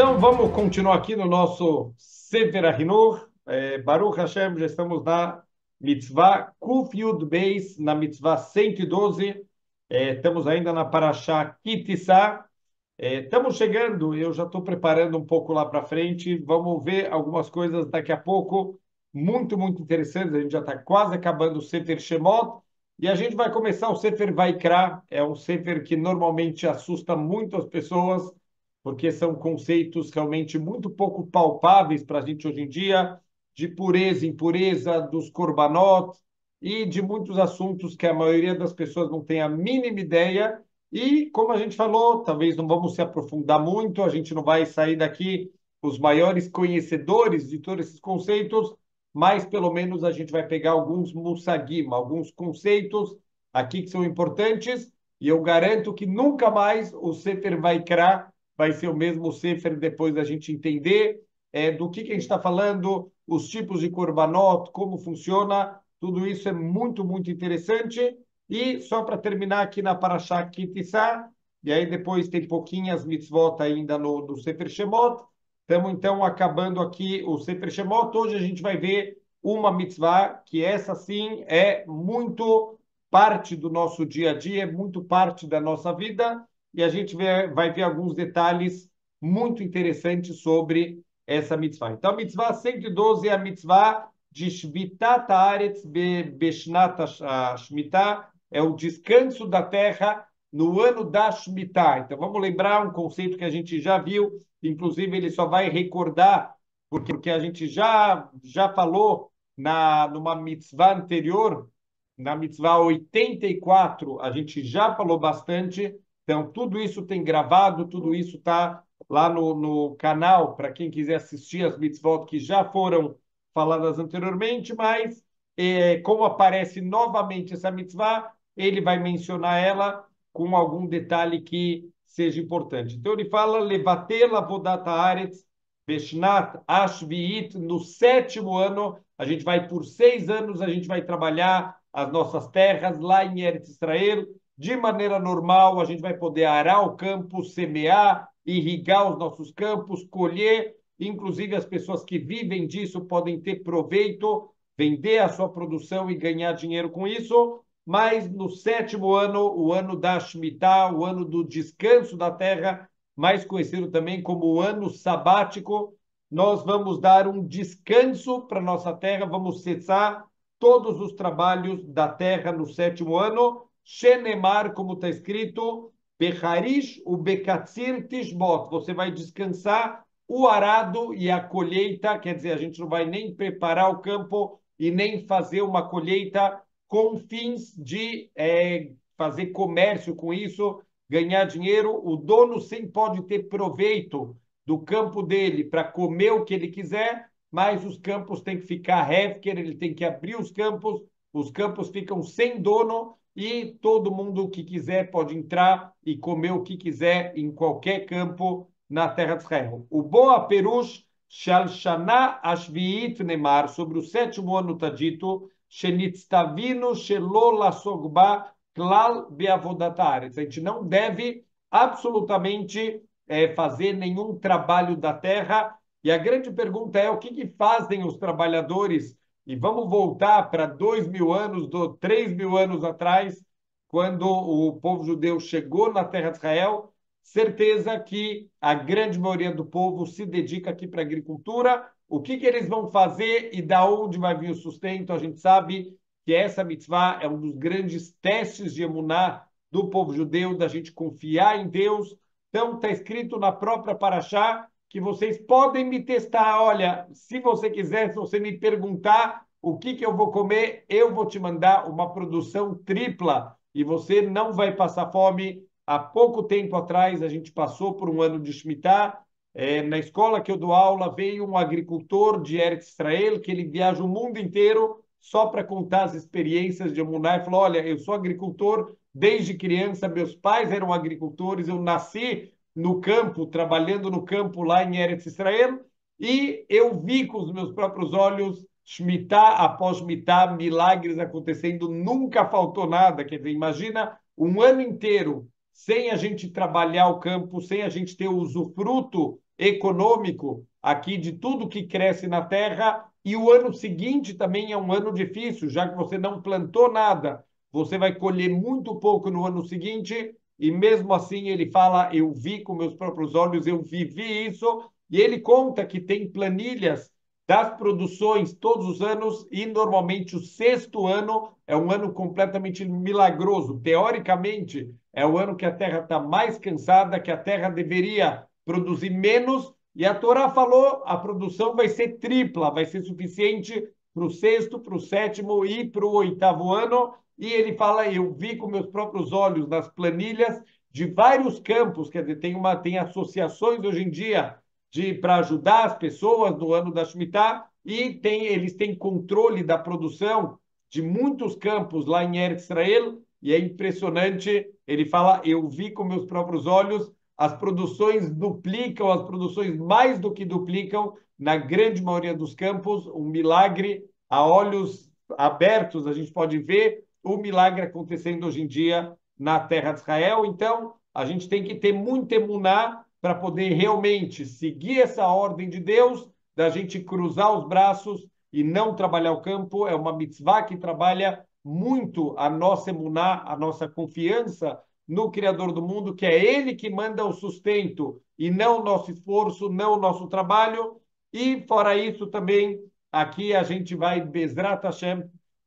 Então, vamos continuar aqui no nosso Sefer Ahinur. É, Baruch Hashem, já estamos na mitzvah Kuf Yud Beis, na mitzvah 112. É, estamos ainda na Parashá Kitissá. É, estamos chegando, eu já estou preparando um pouco lá para frente. Vamos ver algumas coisas daqui a pouco, muito, muito interessantes. A gente já está quase acabando o Sefer Shemot. E a gente vai começar o Sefer Vaikra. É um Sefer que normalmente assusta muito as pessoas, porque são conceitos realmente muito pouco palpáveis para a gente hoje em dia de pureza, impureza, dos korbanot e de muitos assuntos que a maioria das pessoas não tem a mínima ideia. E, como a gente falou, talvez não vamos se aprofundar muito, a gente não vai sair daqui os maiores conhecedores de todos esses conceitos, mas pelo menos a gente vai pegar alguns musagim, alguns conceitos aqui que são importantes, e eu garanto que nunca mais o Sefer vai criar, vai ser o mesmo Sefer depois da gente entender é, do que, que a gente está falando, os tipos de korbanot, como funciona, tudo isso é muito, muito interessante. E só para terminar aqui na Parashá Kitissá, e aí depois tem pouquinhas mitzvot ainda no, no Sefer Shemot. Estamos então acabando aqui o Sefer Shemot. Hoje a gente vai ver uma mitzvah que essa sim é muito parte do nosso dia a dia, é muito parte da nossa vida, e a gente vai ver alguns detalhes muito interessantes sobre essa mitzvah. Então, a mitzvah 112 é a mitzvah de Shvitat Haaretz Beshnat Shemitah, é o descanso da terra no ano da Shemitah. Então, vamos lembrar um conceito que a gente já viu, inclusive ele só vai recordar, porque, porque a gente já, já falou na, numa mitzvah anterior, na mitzvah 84, a gente já falou bastante, então tudo isso tem gravado, tudo isso está lá no, no canal, para quem quiser assistir as mitzvot que já foram faladas anteriormente, mas é, como aparece novamente essa mitzvah, ele vai mencionar ela com algum detalhe que seja importante. Então ele fala, levatela vodata aretz beshnat ashviit, no sétimo ano, a gente vai por seis anos, a gente vai trabalhar as nossas terras lá em Eretz Israel, de maneira normal, a gente vai poder arar o campo, semear, irrigar os nossos campos, colher, inclusive as pessoas que vivem disso podem ter proveito, vender a sua produção e ganhar dinheiro com isso, mas no sétimo ano, o ano da Shemitah, o ano do descanso da terra, mais conhecido também como o ano sabático, nós vamos dar um descanso para nossa terra, vamos cessar todos os trabalhos da terra no sétimo ano. Shenemar, como está escrito, Beharish o Bekatzir Tishbot. Você vai descansar o arado e a colheita, quer dizer, a gente não vai nem preparar o campo e nem fazer uma colheita com fins de é, fazer comércio com isso, ganhar dinheiro. O dono sim pode ter proveito do campo dele para comer o que ele quiser, mas os campos têm que ficar hefker, ele tem que abrir os campos, os campos ficam sem dono e todo mundo que quiser pode entrar e comer o que quiser em qualquer campo na terra de Israel. O Boa Perush Shal Shana Ashviit Nemar, sobre o sétimo ano está dito, Shenitztavino Shelola Sogba Klal Beavodataretz. A gente não deve absolutamente é, fazer nenhum trabalho da terra. E a grande pergunta é o que, que fazem os trabalhadores e vamos voltar para dois mil anos, do, três mil anos atrás, quando o povo judeu chegou na terra de Israel. Certeza que a grande maioria do povo se dedica aqui para a agricultura. O que, que eles vão fazer e da onde vai vir o sustento? A gente sabe que essa mitzvah é um dos grandes testes de emuná do povo judeu, da gente confiar em Deus. Então, está escrito na própria Paraxá que vocês podem me testar. Olha, se você quiser, se você me perguntar o que, que eu vou comer, eu vou te mandar uma produção tripla e você não vai passar fome. Há pouco tempo atrás, a gente passou por um ano de Shemitah. É, na escola que eu dou aula, veio um agricultor de Eretz Israel, que ele viaja o mundo inteiro só para contar as experiências de Emuná. E falou, olha, eu sou agricultor desde criança, meus pais eram agricultores, eu nasci no campo, trabalhando no campo lá em Eretz Israel, e eu vi com os meus próprios olhos Shemitah após Shemitah, milagres acontecendo, nunca faltou nada. Quer dizer, imagina um ano inteiro sem a gente trabalhar o campo, sem a gente ter o usufruto econômico aqui de tudo que cresce na terra, e o ano seguinte também é um ano difícil, já que você não plantou nada, você vai colher muito pouco no ano seguinte, e mesmo assim ele fala: Eu vi com meus próprios olhos, eu vivi isso, e ele conta que tem planilhas das produções todos os anos, e normalmente o sexto ano é um ano completamente milagroso. Teoricamente, é o ano que a terra está mais cansada, que a terra deveria produzir menos, e a Torá falou: a produção vai ser tripla, vai ser suficiente para o sexto, para o sétimo e para o oitavo ano. E ele fala: eu vi com meus próprios olhos nas planilhas de vários campos, quer dizer, tem, uma, tem associações hoje em dia de para ajudar as pessoas no ano da Shemitah, e tem, eles têm controle da produção de muitos campos lá em Eretz Israel, e é impressionante. Ele fala: eu vi com meus próprios olhos as produções duplicam, as produções mais do que duplicam, na grande maioria dos campos, um milagre a olhos abertos, a gente pode ver o milagre acontecendo hoje em dia na terra de Israel. Então, a gente tem que ter muito emuná para poder realmente seguir essa ordem de Deus, da gente cruzar os braços e não trabalhar o campo. É uma mitzvah que trabalha muito a nossa emuná, a nossa confiança no Criador do mundo, que é Ele que manda o sustento e não o nosso esforço, não o nosso trabalho. E, fora isso, também, aqui a gente vai, Bezrat Hashem,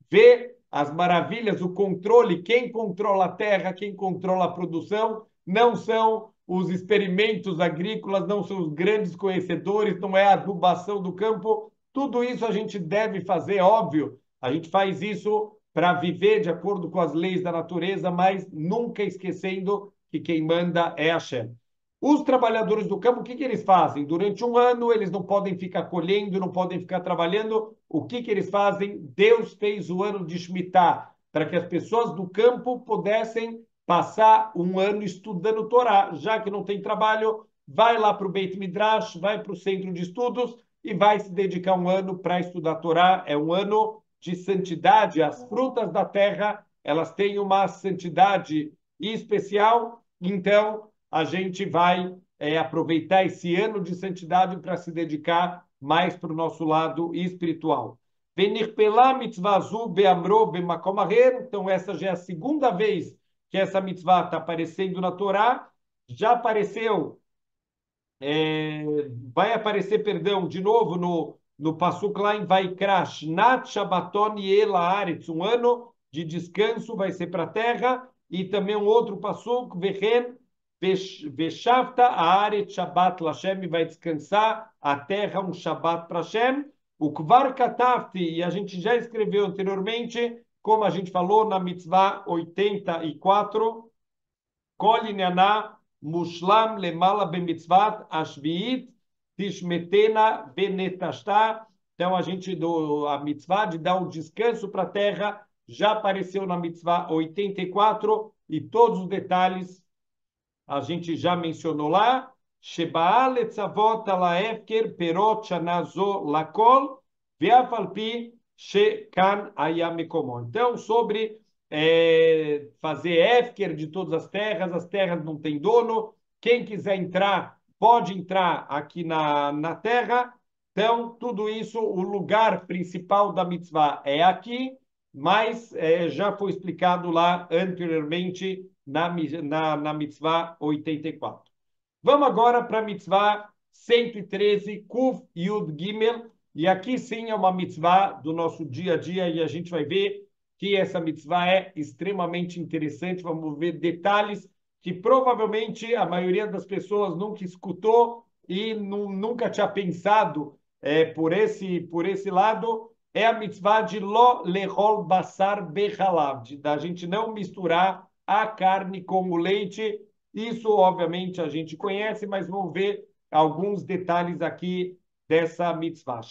ver as maravilhas, o controle, quem controla a terra, quem controla a produção, não são os experimentos agrícolas, não são os grandes conhecedores, não é a adubação do campo. Tudo isso a gente deve fazer, óbvio. A gente faz isso para viver de acordo com as leis da natureza, mas nunca esquecendo que quem manda é a Hashem. Os trabalhadores do campo, o que, que eles fazem? Durante um ano, eles não podem ficar colhendo, não podem ficar trabalhando. O que, que eles fazem? Deus fez o ano de Shemitah para que as pessoas do campo pudessem passar um ano estudando Torá. Já que não tem trabalho, vai lá para o Beit Midrash, vai para o centro de estudos e vai se dedicar um ano para estudar Torá. É um ano de santidade, as frutas da terra, elas têm uma santidade especial, então a gente vai é, aproveitar esse ano de santidade para se dedicar mais para o nosso lado espiritual. Então, essa já é a segunda vez que essa mitzvah está aparecendo na Torá. Já apareceu, é, vai aparecer, perdão, de novo no no Passuk lá em Vaikrash, Nat Shabbaton Yela Aretz, um ano de descanso vai ser para a terra, e também um outro Passuk, Vechen Veshavta Aretz Shabbat Lashem, vai descansar a terra, um Shabbat para Hashem. O Kvar Katafti, e a gente já escreveu anteriormente, como a gente falou na mitzvah 84, Kol Inyaná Mushlam Lemala Bemitzvat Ashviit Tishmetena Benetashta. Então, a gente, do, a mitzvah de dar um descanso para a terra, já apareceu na mitzvah 84, e todos os detalhes a gente já mencionou lá. Lakol shekan. Então, sobre é, fazer efker de todas as terras, as terras não têm dono, quem quiser entrar pode entrar aqui na, na terra. Então, tudo isso, o lugar principal da mitzvah é aqui, mas é, já foi explicado lá anteriormente na, na, na mitzvah 84. Vamos agora para a mitzvah 113, Kuf Yud Gimel, e aqui sim é uma mitzvah do nosso dia a dia, e a gente vai ver que essa mitzvah é extremamente interessante, vamos ver detalhes que provavelmente a maioria das pessoas nunca escutou e nunca tinha pensado é, por, esse, por esse lado, é a mitzvah de lo lehol basar bechalav, da gente não misturar a carne com o leite. Isso, obviamente, a gente conhece, mas vamos ver alguns detalhes aqui dessa mitzvah.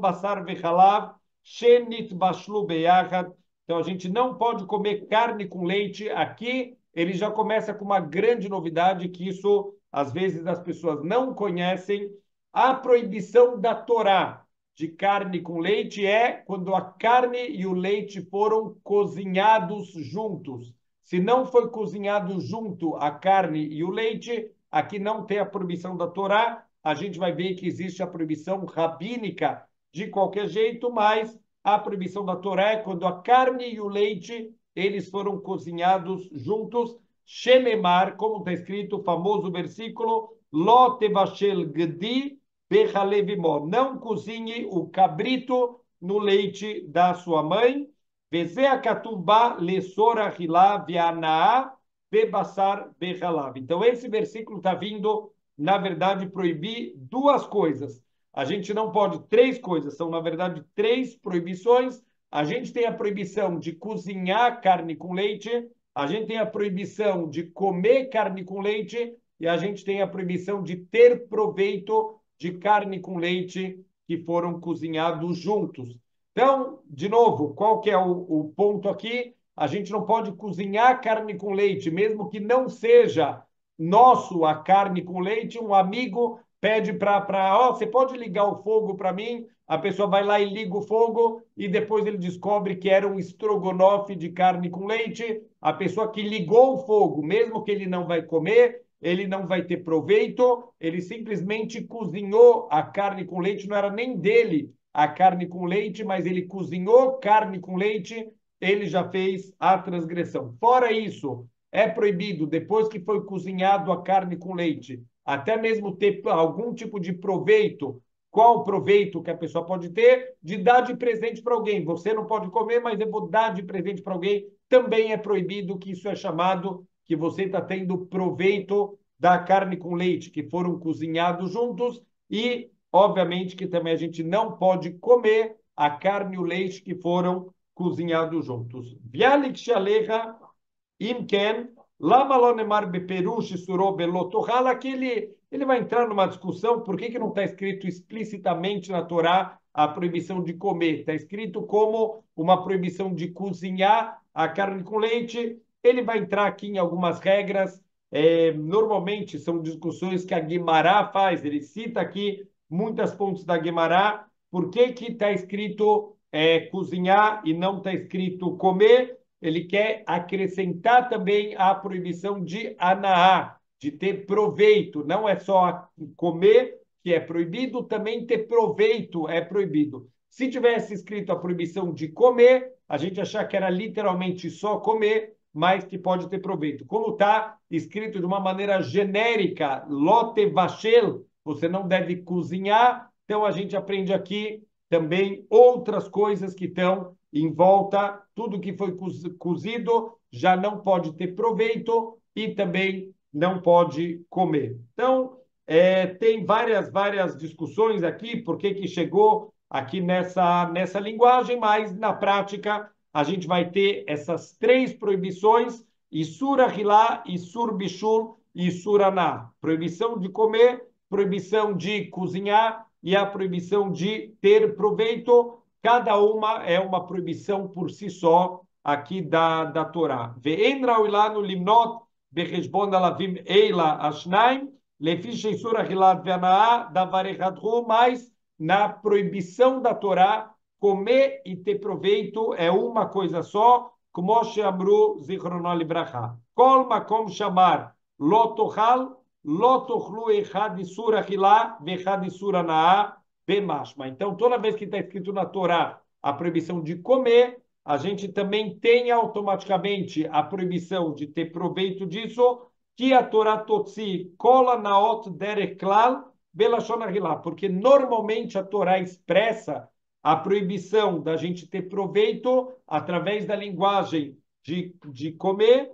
Basar bechalav, shenit bashlu beyachad. Então, a gente não pode comer carne com leite aqui ele já começa com uma grande novidade que isso às vezes as pessoas não conhecem. A proibição da Torá de carne com leite é quando a carne e o leite foram cozinhados juntos. Se não foi cozinhado junto a carne e o leite, aqui não tem a proibição da Torá. a gente vai ver que existe a proibição rabínica de qualquer jeito, mas a proibição da Torá é quando a carne e o leite eles foram cozinhados juntos. Shememar, como está escrito, o famoso versículo, Lotevashel gdi bechalevimó. Não cozinhe o cabrito no leite da sua mãe. Lesora behalav. Então, esse versículo está vindo, na verdade, proibir duas coisas. A gente não pode, três coisas, são, na verdade, três proibições. A gente tem a proibição de cozinhar carne com leite, a gente tem a proibição de comer carne com leite e a gente tem a proibição de ter proveito de carne com leite que foram cozinhados juntos. Então, de novo, qual que é o, o ponto aqui? A gente não pode cozinhar carne com leite, mesmo que não seja nosso a carne com leite, um amigo pede para, ó, oh, você pode ligar o fogo para mim? A pessoa vai lá e liga o fogo e depois ele descobre que era um estrogonofe de carne com leite. A pessoa que ligou o fogo, mesmo que ele não vai comer, ele não vai ter proveito, ele simplesmente cozinhou a carne com leite, não era nem dele a carne com leite, mas ele cozinhou carne com leite, ele já fez a transgressão. Fora isso, é proibido, depois que foi cozinhado a carne com leite, até mesmo ter algum tipo de proveito, qual o proveito que a pessoa pode ter, de dar de presente para alguém. Você não pode comer, mas eu vou dar de presente para alguém. Também é proibido que isso é chamado que você está tendo proveito da carne com leite, que foram cozinhados juntos, e, obviamente, que também a gente não pode comer a carne e o leite que foram cozinhados juntos. Vialik shalecha imken lama lo nemar beperush belotohala, aqui ele, ele vai entrar numa discussão por que, que não está escrito explicitamente na Torá a proibição de comer. Está escrito como uma proibição de cozinhar a carne com leite ele vai entrar aqui em algumas regras. É, normalmente são discussões que a Guimará faz. Ele cita aqui muitas pontos da Guimará. Por que está escrito é, cozinhar e não está escrito comer? Ele quer acrescentar também a proibição de anaá, de ter proveito. Não é só comer que é proibido, também ter proveito é proibido. Se tivesse escrito a proibição de comer, a gente achar que era literalmente só comer, mas que pode ter proveito. Como está escrito de uma maneira genérica, lote vachel, você não deve cozinhar, então a gente aprende aqui também outras coisas que estão em volta, tudo que foi cozido já não pode ter proveito e também não pode comer. Então, é, tem várias, várias discussões aqui, por que que chegou aqui nessa, nessa linguagem, mas na prática a gente vai ter essas três proibições, Isura Hilá, Isur Bishul e Isuraná. Proibição de comer, proibição de cozinhar e a proibição de ter proveito. Cada uma é uma proibição por si só aqui da, da Torá. Ve'enra no limnot בחשבון alavim eila השניים, לפי שאיסור אכילת והנאה, דבר אחד הוא, mas na proibição da Torá, comer e ter proveito é uma coisa só, como Shamru Zichronol Ibraha. Kol makom chamar lotochal, lotochlu echad isura hilá, vechad naá, bemashma. Então, toda vez que está escrito na Torá a proibição de comer, a gente também tem automaticamente a proibição de ter proveito disso, que a Torá totsi cola naot dereklal belashon porque normalmente a Torá expressa a proibição da gente ter proveito através da linguagem de, de comer,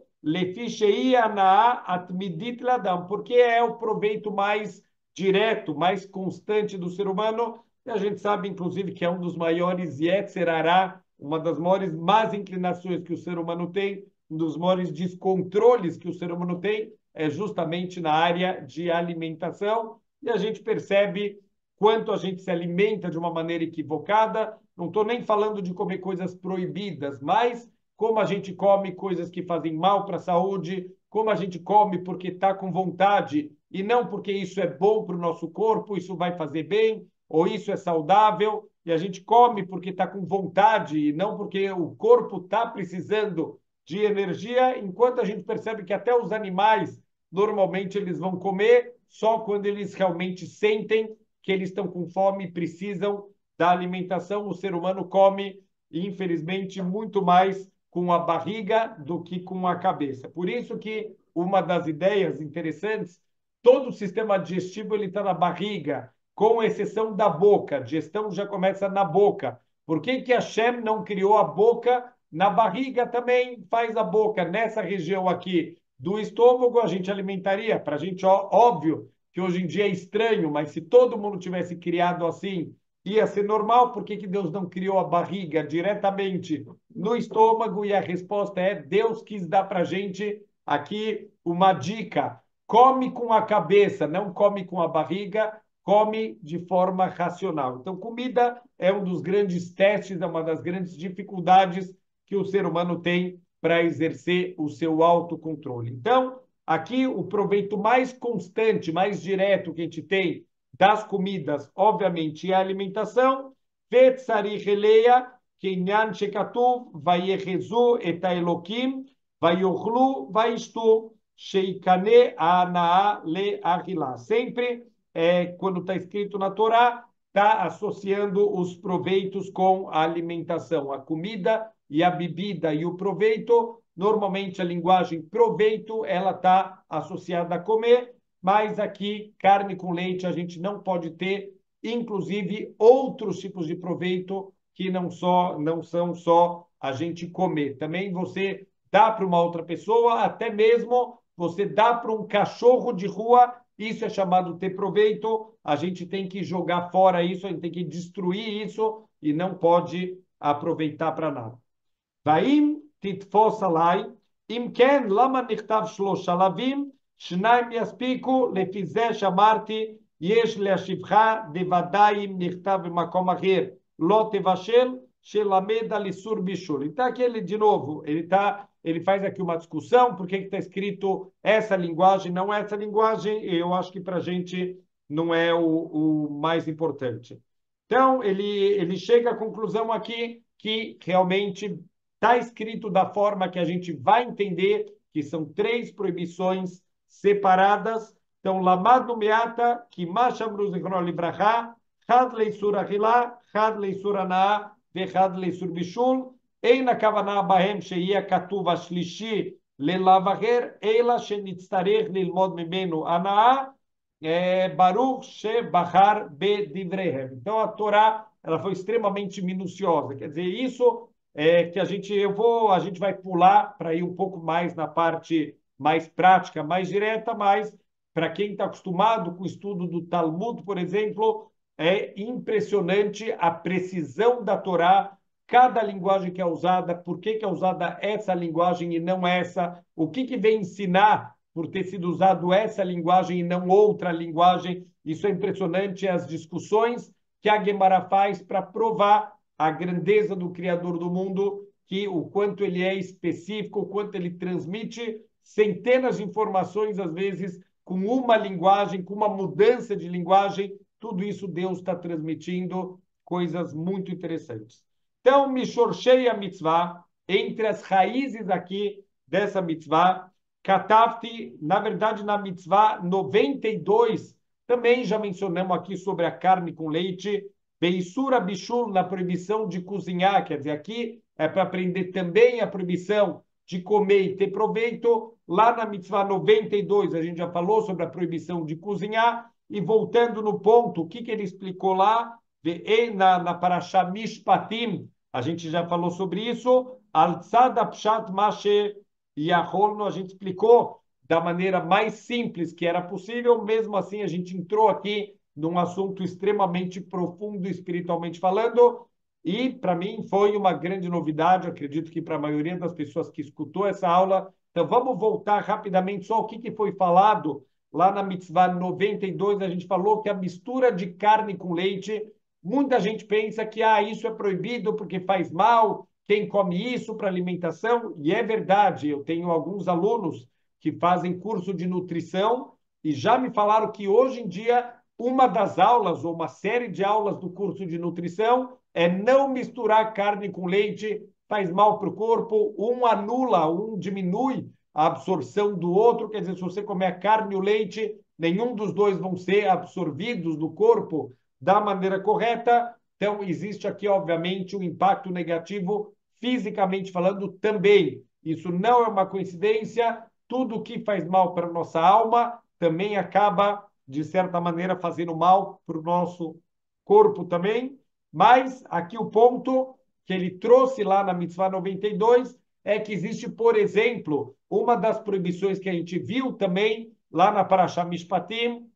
porque é o proveito mais direto, mais constante do ser humano, e a gente sabe, inclusive, que é um dos maiores Yetzerará, uma das maiores más inclinações que o ser humano tem, um dos maiores descontroles que o ser humano tem, é justamente na área de alimentação, e a gente percebe quanto a gente se alimenta de uma maneira equivocada. Não estou nem falando de comer coisas proibidas, mas como a gente come coisas que fazem mal para a saúde, como a gente come porque está com vontade e não porque isso é bom para o nosso corpo, isso vai fazer bem, ou isso é saudável, e a gente come porque está com vontade e não porque o corpo está precisando de energia, enquanto a gente percebe que até os animais normalmente eles vão comer só quando eles realmente sentem que eles estão com fome e precisam da alimentação. O ser humano come, infelizmente, muito mais com a barriga do que com a cabeça. Por isso que uma das ideias interessantes, todo o sistema digestivo ele está na barriga, com exceção da boca. A digestão já começa na boca. Por que que Hashem não criou a boca na barriga também? Faz a boca nessa região aqui do estômago, a gente alimentaria. Para a gente, ó, óbvio que hoje em dia é estranho, mas se todo mundo tivesse criado assim, ia ser normal. Por que, que Deus não criou a barriga diretamente no estômago? E a resposta é: Deus quis dar para gente aqui uma dica. Come com a cabeça, não come com a barriga, come de forma racional. Então, comida é um dos grandes testes, é uma das grandes dificuldades que o ser humano tem para exercer o seu autocontrole. Então, aqui o proveito mais constante, mais direto que a gente tem das comidas, obviamente, é a alimentação. Vetzari releia, kinyan shekatuv, vayechezu et haelokim, vayochlu, vaishtu, sheikane anaa le achilá. Sempre é, quando está escrito na Torá, está associando os proveitos com a alimentação, a comida e a bebida e o proveito. Normalmente a linguagem proveito ela está associada a comer, mas aqui carne com leite a gente não pode ter, inclusive outros tipos de proveito que não só não são só a gente comer. Também você dá para uma outra pessoa, até mesmo você dá para um cachorro de rua isso é chamado ter proveito. A gente tem que jogar fora isso, a gente tem que destruir isso e não pode aproveitar para nada. Vaim titfos alai, im ken lama nichtav shlosh shalavim, שניים יספיקו, לפי זה שאמרתי, יש להשיבך דוודאי אם נכתב במקום אחר, לא תבשל, שלמד על איסור בישול. Então aqui ele, de novo, ele está ele faz aqui uma discussão, por que está escrito essa linguagem, não essa linguagem, eu acho que para a gente não é o, o, mais importante. Então, ele, ele chega à conclusão aqui que realmente está escrito da forma que a gente vai entender, que são três proibições separadas. Então, Lamad Meata, Kimasham Ruzichron Libraha, Had Leisur Ahilá, Had Leisur Anaá, Vehad Leisur Bishul, Ein Akavaná Bahem Sheia Katuva Shlishi, Lelavaher, Eila Shenitztarech Lilmod Mimenu Anaá, eh, Baruch she Shebachar Bedivrehem. Então, a Torá ela foi extremamente minuciosa. Quer dizer, isso é que a gente eu vou, a gente vai pular para ir um pouco mais na parte mais prática, mais direta, mas para quem está acostumado com o estudo do Talmud, por exemplo, é impressionante a precisão da Torá cada linguagem que é usada, por que, que é usada essa linguagem e não essa, o que, que vem ensinar por ter sido usado essa linguagem e não outra linguagem. Isso é impressionante, as discussões que a Guemara faz para provar a grandeza do Criador do mundo, que o quanto ele é específico, o quanto ele transmite centenas de informações, às vezes, com uma linguagem, com uma mudança de linguagem, tudo isso Deus está transmitindo coisas muito interessantes. Então, Mishorshei a mitzvah, entre as raízes aqui dessa mitzvah, Katafti, na verdade, na mitzvah 92, também já mencionamos aqui sobre a carne com leite, Beisura Bishul, na proibição de cozinhar, quer dizer, aqui é para aprender também a proibição de comer e ter proveito. Lá na mitzvah 92, a gente já falou sobre a proibição de cozinhar, e voltando no ponto, o que, que ele explicou lá? na, na Parashá Mishpatim, a gente já falou sobre isso. Alzada Pshat Mashe Yaholno, a gente explicou da maneira mais simples que era possível, mesmo assim a gente entrou aqui num assunto extremamente profundo espiritualmente falando, e para mim foi uma grande novidade, acredito que para a maioria das pessoas que escutou essa aula. Então vamos voltar rapidamente só o que, que foi falado lá na Mitzvah 92, a gente falou que a mistura de carne com leite Muita gente pensa que ah, isso é proibido porque faz mal, quem come isso para alimentação, e é verdade. Eu tenho alguns alunos que fazem curso de nutrição e já me falaram que hoje em dia uma das aulas ou uma série de aulas do curso de nutrição é não misturar carne com leite, faz mal para o corpo, um anula, um diminui a absorção do outro, quer dizer, se você comer a carne e o leite, nenhum dos dois vão ser absorvidos no corpo da maneira correta. Então, existe aqui, obviamente, um impacto negativo fisicamente falando também. Isso não é uma coincidência. Tudo que faz mal para a nossa alma também acaba, de certa maneira, fazendo mal para o nosso corpo também. Mas aqui o ponto que ele trouxe lá na Mitzvah 92 é que existe, por exemplo, uma das proibições que a gente viu também lá na Parashah Mishpatim,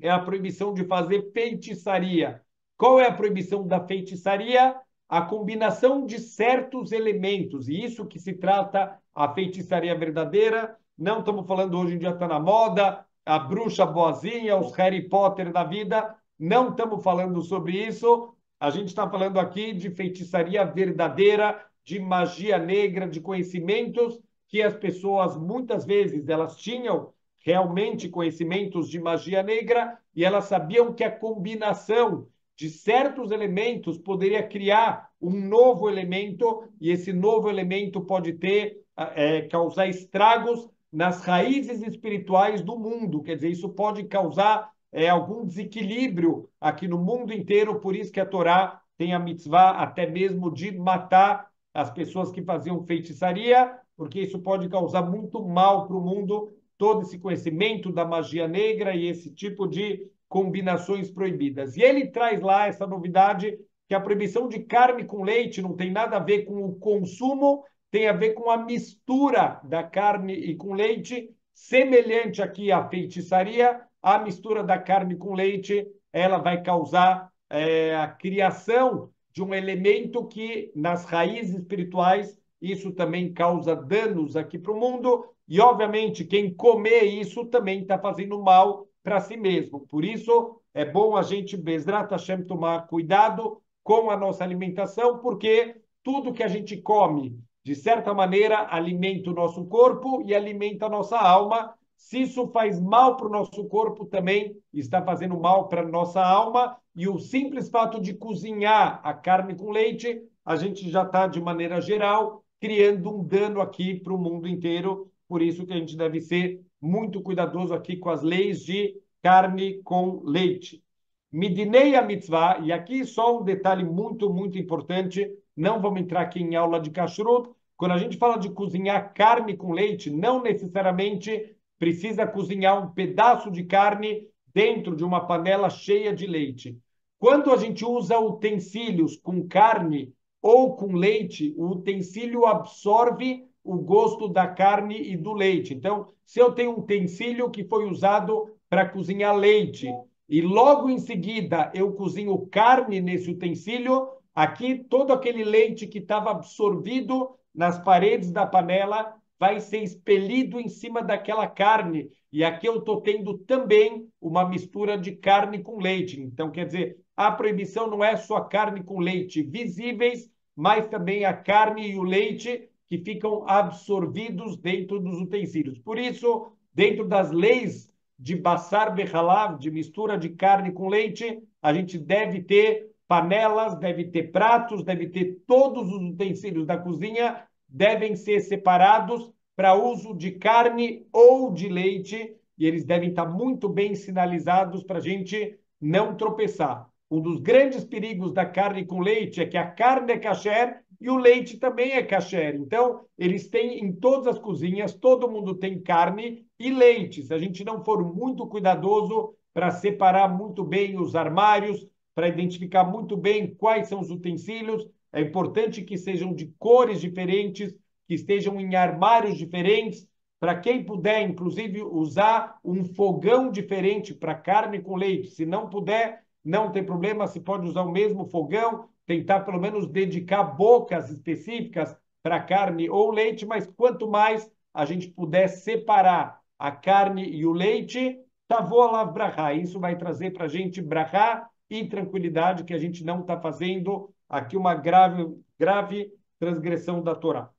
é a proibição de fazer feitiçaria. Qual é a proibição da feitiçaria? A combinação de certos elementos, e isso que se trata a feitiçaria verdadeira. Não estamos falando hoje em dia está na moda, a bruxa boazinha, os Harry Potter da vida. Não estamos falando sobre isso. A gente está falando aqui de feitiçaria verdadeira, de magia negra, de conhecimentos que as pessoas muitas vezes elas tinham realmente conhecimentos de magia negra e elas sabiam que a combinação de certos elementos poderia criar um novo elemento e esse novo elemento pode ter é, causar estragos nas raízes espirituais do mundo. Quer dizer, isso pode causar é, algum desequilíbrio aqui no mundo inteiro. Por isso que a Torá tem a mitzvah até mesmo de matar as pessoas que faziam feitiçaria, porque isso pode causar muito mal para o mundo, todo esse conhecimento da magia negra e esse tipo de combinações proibidas. E ele traz lá essa novidade que a proibição de carne com leite não tem nada a ver com o consumo, tem a ver com a mistura da carne e com leite, semelhante aqui à feitiçaria, a mistura da carne com leite, ela vai causar é, a criação de um elemento que, nas raízes espirituais, isso também causa danos aqui para o mundo. E, obviamente, quem comer isso também está fazendo mal para si mesmo. Por isso, é bom a gente, Bezrat Hashem, tomar cuidado com a nossa alimentação, porque tudo que a gente come, de certa maneira, alimenta o nosso corpo e alimenta a nossa alma. Se isso faz mal para o nosso corpo, também está fazendo mal para a nossa alma. E o simples fato de cozinhar a carne com leite, a gente já está, de maneira geral, criando um dano aqui para o mundo inteiro. Por isso que a gente deve ser muito cuidadoso aqui com as leis de carne com leite. Midinei a mitzvah, e aqui só um detalhe muito, muito importante, não vamos entrar aqui em aula de kashrut, quando a gente fala de cozinhar carne com leite, não necessariamente precisa cozinhar um pedaço de carne dentro de uma panela cheia de leite. Quando a gente usa utensílios com carne ou com leite, o utensílio absorve o gosto da carne e do leite. Então, se eu tenho um utensílio que foi usado para cozinhar leite e logo em seguida eu cozinho carne nesse utensílio, aqui todo aquele leite que estava absorvido nas paredes da panela vai ser expelido em cima daquela carne. E aqui eu estou tendo também uma mistura de carne com leite. Então, quer dizer, a proibição não é só carne com leite visíveis, mas também a carne e o leite que ficam absorvidos dentro dos utensílios. Por isso, dentro das leis de Bassar Behalav, de mistura de carne com leite, a gente deve ter panelas, deve ter pratos, deve ter todos os utensílios da cozinha devem ser separados para uso de carne ou de leite, e eles devem estar muito bem sinalizados para a gente não tropeçar. Um dos grandes perigos da carne com leite é que a carne é kasher e o leite também é kasher. Então, eles têm em todas as cozinhas, todo mundo tem carne e leite. Se a gente não for muito cuidadoso para separar muito bem os armários, para identificar muito bem quais são os utensílios, é importante que sejam de cores diferentes, que estejam em armários diferentes, para quem puder, inclusive, usar um fogão diferente para carne com leite. Se não puder, não tem problema, se pode usar o mesmo fogão, tentar pelo menos dedicar bocas específicas para carne ou leite, mas quanto mais a gente puder separar a carne e o leite, tavola brahá. Isso vai trazer para a gente brahá e tranquilidade que a gente não está fazendo aqui uma grave, grave transgressão da Torá.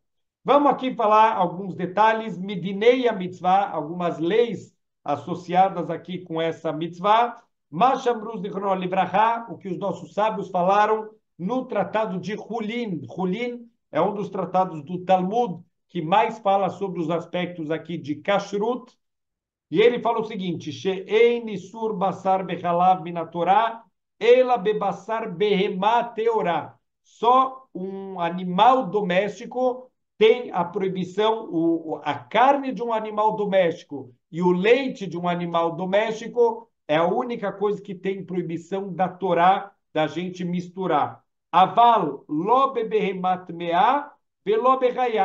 Vamos aqui falar alguns detalhes, Midinei a mitzvah, algumas leis associadas aqui com essa mitzvah. Mashamruz de Livrahá, o que os nossos sábios falaram no tratado de Hulin. Hulin é um dos tratados do Talmud que mais fala sobre os aspectos aqui de kashrut, e ele fala o seguinte: She'ein sur basar bechalav minatorá, ela bebassar behemá teorá. Só um animal doméstico tem a proibição, o, a carne de um animal doméstico e o leite de um animal doméstico é a única coisa que tem proibição da Torá da gente misturar. Aval lo bebehemat mea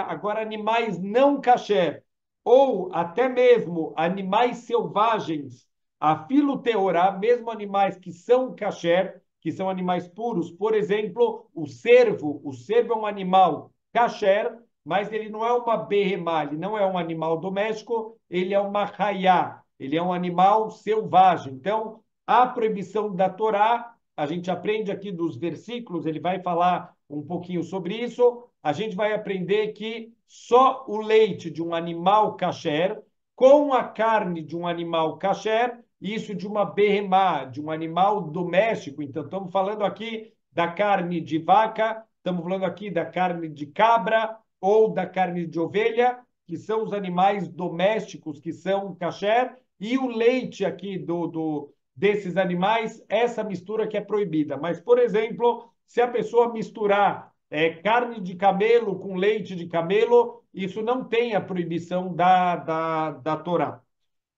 Agora, animais não kasher, ou até mesmo animais selvagens, a filoteorá, mesmo animais que são kasher, que são animais puros, por exemplo, o cervo, o cervo é um animal kasher, mas ele não é uma berremá, ele não é um animal doméstico, ele é uma raiá, ele é um animal selvagem. Então, a proibição da Torá, a gente aprende aqui dos versículos, ele vai falar um pouquinho sobre isso, a gente vai aprender que só o leite de um animal kasher, com a carne de um animal kasher, isso de uma berremá, de um animal doméstico. Então, estamos falando aqui da carne de vaca, estamos falando aqui da carne de cabra ou da carne de ovelha, que são os animais domésticos que são kasher, e o leite aqui do, do desses animais, essa mistura que é proibida. Mas, por exemplo, se a pessoa misturar é, carne de camelo com leite de camelo, isso não tem a proibição da, da, da Torá.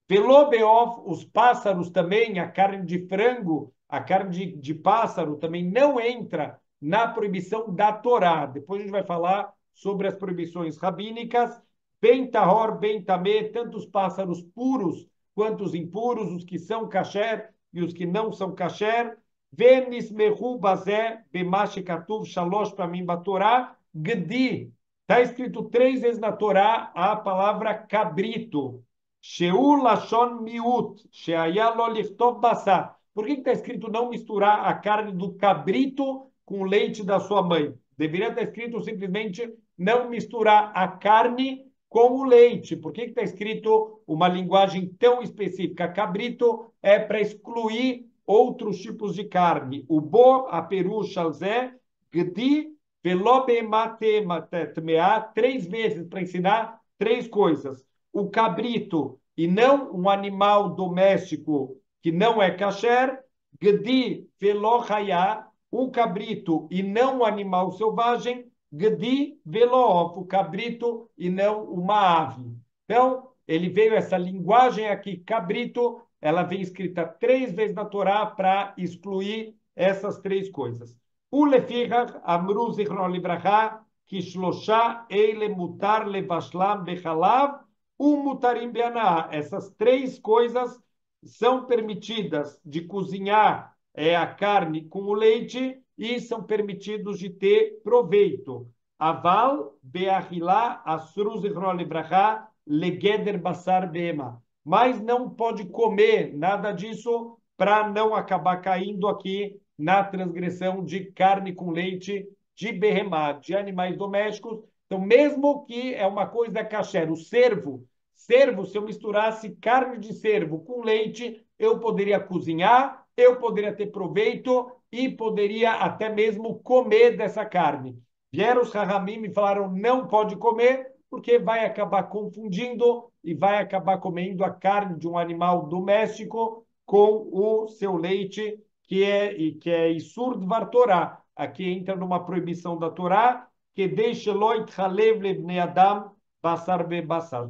Pelobeof, os pássaros também, a carne de frango, a carne de, de pássaro também não entra na proibição da Torá. Depois a gente vai falar sobre as proibições rabínicas. Bem tahor, bem tanto os pássaros puros quanto os impuros, os que são kasher e os que não são kasher. Venismehu bazé bemashi katuv shalosh mim batorá gdi. Está escrito três vezes na Torá a palavra cabrito. Sheu lashon miut, sheaya lo lichtov basá. Por que está escrito não misturar a carne do cabrito com o leite da sua mãe? Deveria estar escrito simplesmente não misturar a carne com o leite. Por que está escrito uma linguagem tão específica? Cabrito é para excluir outros tipos de carne. O bo, a peru, chalzé, gdi, velobe, mate, matetmea, três vezes para ensinar três coisas. O cabrito, e não um animal doméstico que não é kasher, gdi, velohaya, o cabrito, e não um animal selvagem, gdi, veloof, o cabrito, e não uma ave. Então, ele veio essa linguagem aqui, cabrito, ela vem escrita três vezes na Torá para excluir essas três coisas. O lefichach amru zichron libracha kishlosha eile mutar levashlam bechalav beanah. Essas três coisas são permitidas de cozinhar é, a carne com o leite e são permitidos de ter proveito. Aval beachilá asru zichron libracha legeder basar beema mas não pode comer nada disso para não acabar caindo aqui na transgressão de carne com leite de berremá, de animais domésticos. Então, mesmo que é uma coisa kasher, o cervo, cervo, se eu misturasse carne de cervo com leite, eu poderia cozinhar, eu poderia ter proveito e poderia até mesmo comer dessa carne. Vieram os Rahamim e falaram, não pode comer, porque vai acabar confundindo e vai acabar comendo a carne de um animal doméstico com o seu leite, que é que é Isur Dvar. Aqui entra numa proibição da Torá,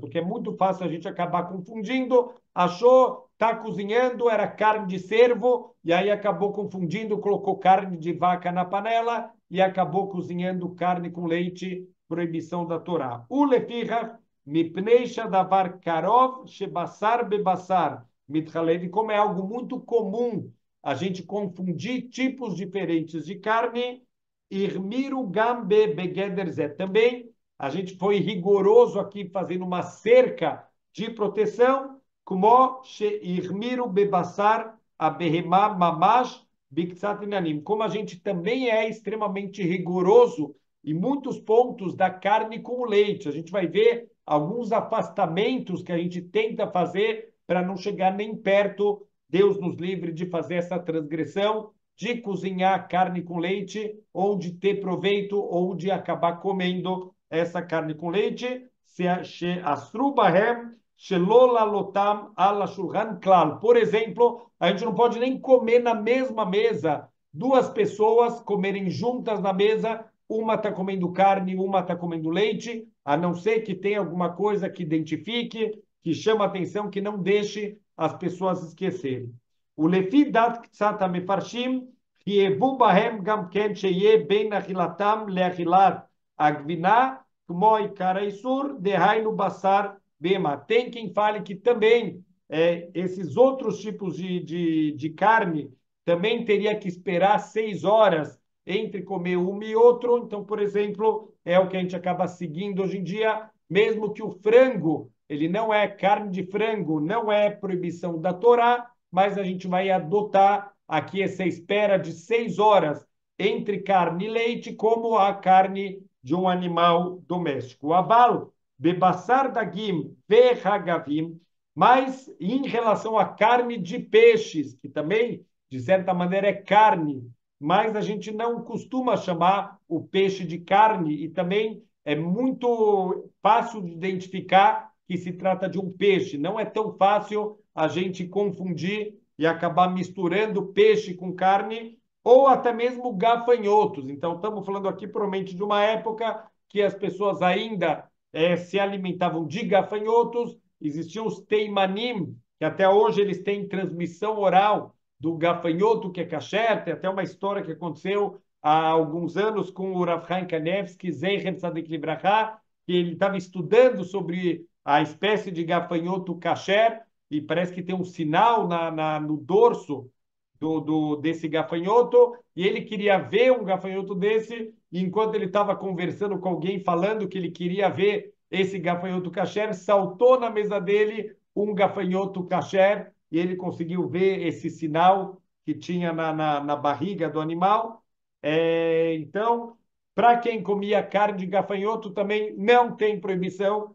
porque é muito fácil a gente acabar confundindo, achou, tá cozinhando, era carne de cervo, e aí acabou confundindo, colocou carne de vaca na panela e acabou cozinhando carne com leite proibição da Torá. O lefirach mipnei shadavar karov shebassar bebassar mitchalev, como é algo muito comum a gente confundir tipos diferentes de carne, irmiru gambe begederzé. Também a gente foi rigoroso aqui fazendo uma cerca de proteção, como irmiru bebassar abehemá mamash biktsat Como a gente também é extremamente rigoroso e muitos pontos da carne com o leite. A gente vai ver alguns afastamentos que a gente tenta fazer para não chegar nem perto. Deus nos livre de fazer essa transgressão, de cozinhar carne com leite, ou de ter proveito, ou de acabar comendo essa carne com leite. Por exemplo, a gente não pode nem comer na mesma mesa, duas pessoas comerem juntas na mesa, uma está comendo carne, uma está comendo leite, a não ser que tenha alguma coisa que identifique, que chama atenção, que não deixe as pessoas esquecerem. O lefi dat ktsat mefarshim, יבוא בהם גם כן שיהיה בין אכילתם לאכילת הגבינה, כמו עיקר האיסור, דהיינו בשר bema. Tem quem fale que também é, esses outros tipos de, de, de carne também teria que esperar seis horas entre comer um e outro. Então, por exemplo, é o que a gente acaba seguindo hoje em dia, mesmo que o frango, ele não é carne de frango, não é proibição da Torá, mas a gente vai adotar aqui essa espera de seis horas entre carne e leite, como a carne de um animal doméstico. O aval bebassar dagim verhagavim, mas em relação à carne de peixes, que também, de certa maneira, é carne, mas a gente não costuma chamar o peixe de carne e também é muito fácil de identificar que se trata de um peixe. Não é tão fácil a gente confundir e acabar misturando peixe com carne ou até mesmo gafanhotos. Então, estamos falando aqui provavelmente de uma época que as pessoas ainda é, se alimentavam de gafanhotos, existiam os teimanim, que até hoje eles têm transmissão oral do gafanhoto que é kasher, tem até uma história que aconteceu há alguns anos com o Rav Chaim Tzadik Libraha, que ele estava estudando sobre a espécie de gafanhoto kasher, e parece que tem um sinal na, na no dorso do, do, desse gafanhoto, e ele queria ver um gafanhoto desse, e enquanto ele estava conversando com alguém, falando que ele queria ver esse gafanhoto kasher, saltou na mesa dele um gafanhoto kasher, e ele conseguiu ver esse sinal que tinha na, na, na barriga do animal. É, então, para quem comia carne de gafanhoto, também não tem proibição.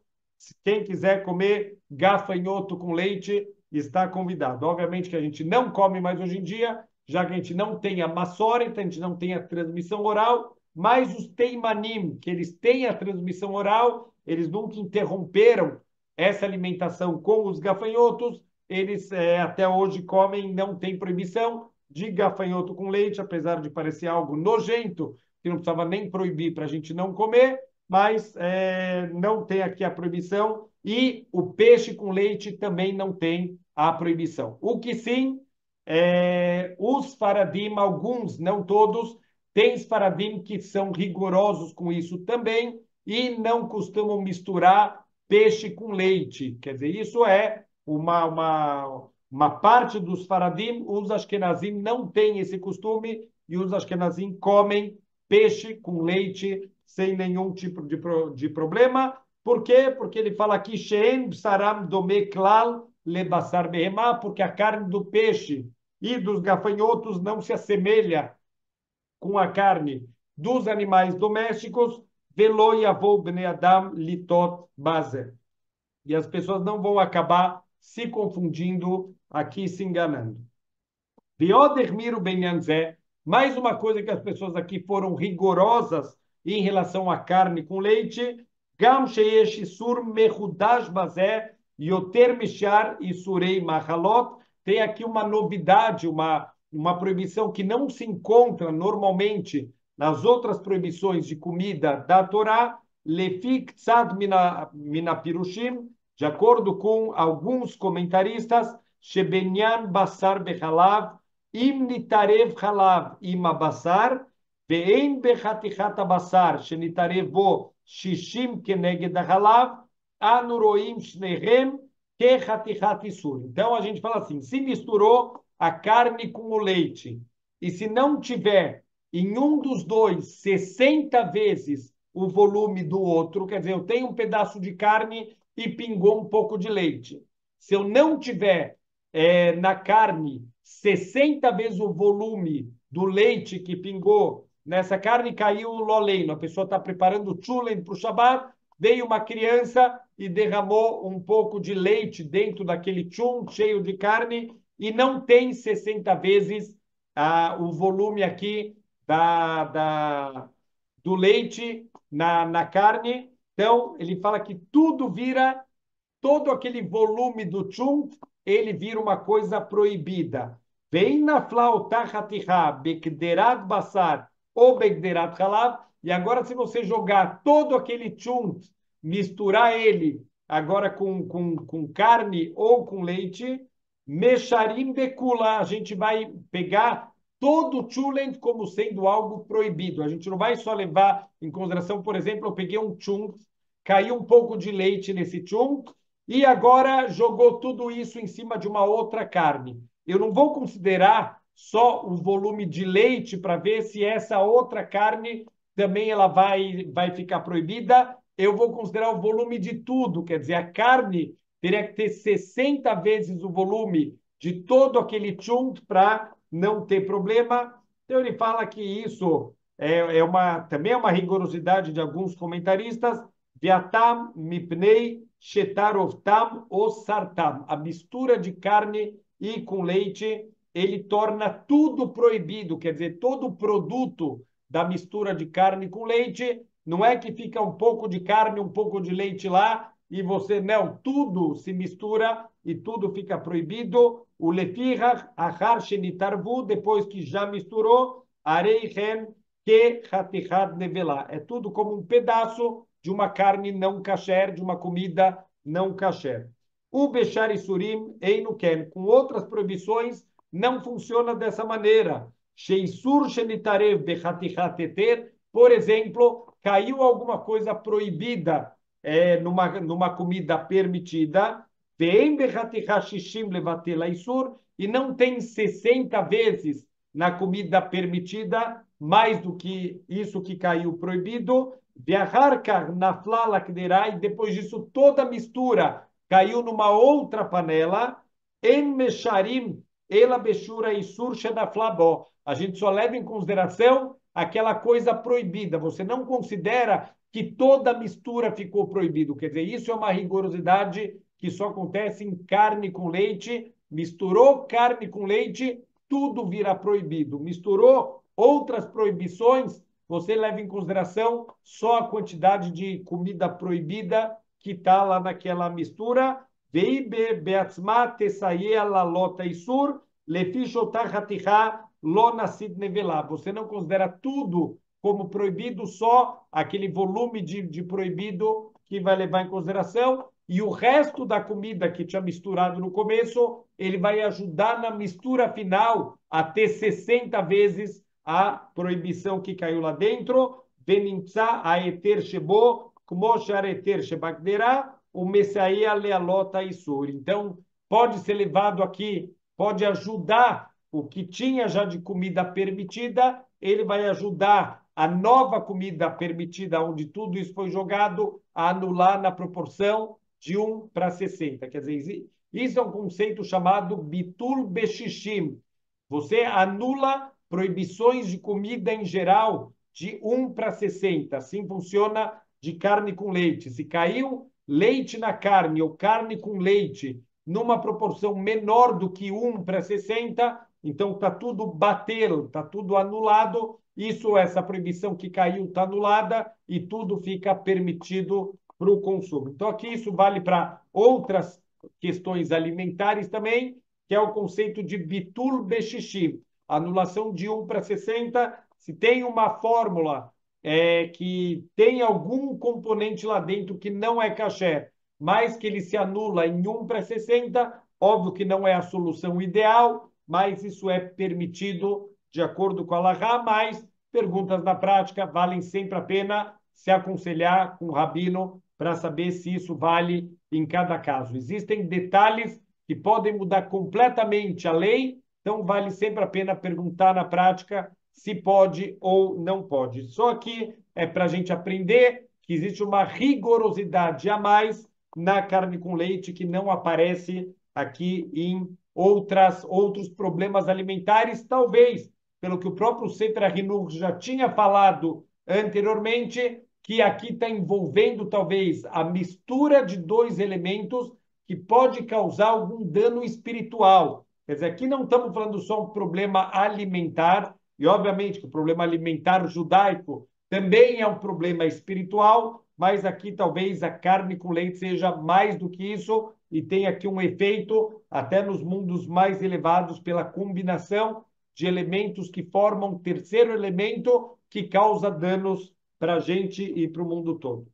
Quem quiser comer gafanhoto com leite, está convidado. Obviamente que a gente não come mais hoje em dia, já que a gente não tem a maçorita, a gente não tem a transmissão oral, mas os teimanim, que eles têm a transmissão oral, eles nunca interromperam essa alimentação com os gafanhotos, eles é, até hoje comem, não tem proibição de gafanhoto com leite, apesar de parecer algo nojento, que não precisava nem proibir para a gente não comer, mas é, não tem aqui a proibição, e o peixe com leite também não tem a proibição. O que sim, é, os faradim, alguns, não todos, tem faradim que são rigorosos com isso também e não costumam misturar peixe com leite. Quer dizer, isso é uma, uma, uma parte dos faradim, os ashkenazim não têm esse costume e os ashkenazim comem peixe com leite sem nenhum tipo de, de problema. Por quê? Porque ele fala aqui, Shein Saram Dome Klal Lebassar Behemá, porque a carne do peixe e dos gafanhotos não se assemelha com a carne dos animais domésticos, Velo Yavou Adam Litot Bazer. E as pessoas não vão acabar se confundindo aqui, se enganando. Biodermiro Benyanzé, mais uma coisa que as pessoas aqui foram rigorosas em relação à carne com leite, Gam Sheyesh Sur Mehudash Bazé, Yoter Mishar e Surei Mahalot, tem aqui uma novidade, uma, uma proibição que não se encontra normalmente nas outras proibições de comida da Torá, Lefik Tzad Minapirushim, de acordo com alguns comentaristas, Shebenyan Basar Bechalav, Im Nitarev Halav Im Abasar, Ve'en Bechatichat Abasar, Shenitarev Bo Shishim Keneged Halav, Anuroim Shnehem Kechatichat Isur. Então a gente fala assim: se misturou a carne com o leite, e se não tiver em um dos dois 60 vezes o volume do outro, quer dizer, eu tenho um pedaço de carne e pingou um pouco de leite. Se eu não tiver é, na carne 60 vezes o volume do leite que pingou nessa carne, caiu o loleino. A pessoa está preparando o chulen para o Shabbat, veio uma criança e derramou um pouco de leite dentro daquele chum cheio de carne e não tem 60 vezes ah, o volume aqui da, da, do leite na, na carne. Então, ele fala que tudo vira, todo aquele volume do chunt, ele vira uma coisa proibida. Vem na flauta hatiha, bekderat basar ou bekderat halav, e agora se você jogar todo aquele chunt, misturar ele agora com, com, com carne ou com leite, Mesharim Bekula, a gente vai pegar todo o chulent como sendo algo proibido. A gente não vai só levar em consideração, por exemplo, eu peguei um chunt, caiu um pouco de leite nesse chunt e agora jogou tudo isso em cima de uma outra carne. Eu não vou considerar só o volume de leite para ver se essa outra carne também ela vai, vai ficar proibida. Eu vou considerar o volume de tudo, quer dizer, a carne teria que ter 60 vezes o volume de todo aquele chunt para não ter problema. Então ele fala que isso é, é uma também é uma rigorosidade de alguns comentaristas. Viatam mipnei shetarovtam ou sartam. A mistura de carne e com leite, ele torna tudo proibido, quer dizer, todo produto da mistura de carne com leite, não é que fica um pouco de carne, um pouco de leite lá, e você, não, tudo se mistura e tudo fica proibido. O lefirach achar shenitarvu, depois que já misturou, areichen que hatichat nevelá. É tudo como um pedaço de uma carne não kasher, de uma comida não kasher. O bechar surim einuken, com outras proibições, não funciona dessa maneira. Shenitarev por exemplo, caiu alguma coisa proibida é, numa, numa comida permitida, e não tem 60 vezes na comida permitida, mais do que isso que caiu proibido, e depois disso toda mistura caiu numa outra panela, em mesharim, ela bechura e surcha da flabó. A gente só leva em consideração aquela coisa proibida. Você não considera que toda mistura ficou proibido. Quer dizer, isso é uma rigorosidade que só acontece em carne com leite. Misturou carne com leite, tudo vira proibido. Misturou outras proibições, você leva em consideração só a quantidade de comida proibida que está lá naquela mistura. Veibe beatzma tesaye lalota isur lefishotah lo nasid nevelá. Você não considera tudo como proibido só aquele volume de, de proibido que vai levar em consideração, e o resto da comida que tinha misturado no começo, ele vai ajudar na mistura final a ter 60 vezes a proibição que caiu lá dentro. Venimtza aeter shebo, kmoshareter shebagderá, o messaia lealota isur. Então, pode ser levado aqui, pode ajudar o que tinha já de comida permitida, ele vai ajudar a nova comida permitida, onde tudo isso foi jogado, a anular na proporção de 1 para 60. Quer dizer, isso é um conceito chamado bitul beshishim. Você anula proibições de comida em geral de 1 para 60. Assim funciona de carne com leite. Se caiu leite na carne ou carne com leite numa proporção menor do que 1 para 60, então está tudo batelo, está tudo anulado isso, essa proibição que caiu está anulada e tudo fica permitido para o consumo. Então, aqui isso vale para outras questões alimentares também, que é o conceito de bitul beshishim, anulação de 1 para 60. Se tem uma fórmula é, que tem algum componente lá dentro que não é caché, mas que ele se anula em 1 para 60, óbvio que não é a solução ideal, mas isso é permitido de acordo com a Lahá, mas perguntas na prática valem sempre a pena se aconselhar com o rabino para saber se isso vale em cada caso. Existem detalhes que podem mudar completamente a lei, então vale sempre a pena perguntar na prática se pode ou não pode. Só que é para a gente aprender que existe uma rigorosidade a mais na carne com leite que não aparece aqui em outras outros problemas alimentares, talvez pelo que o próprio Sefer Hinur já tinha falado anteriormente, que aqui está envolvendo talvez a mistura de dois elementos que pode causar algum dano espiritual. Quer dizer, aqui não estamos falando só um problema alimentar, e, obviamente, que o problema alimentar judaico também é um problema espiritual, mas aqui talvez a carne com leite seja mais do que isso e tem aqui um efeito até nos mundos mais elevados pela combinação de elementos que formam um terceiro elemento que causa danos para a gente e para o mundo todo.